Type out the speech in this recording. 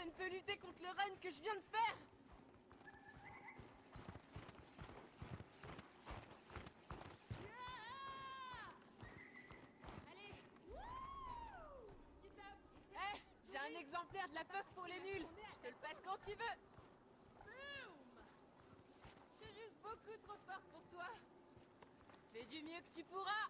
personne peut lutter contre le run que je viens de faire. Eh, j'ai un exemplaire de la puff pour les nuls. Je te le passe quand tu veux. Je suis juste beaucoup trop fort pour toi. Fais du mieux que tu pourras.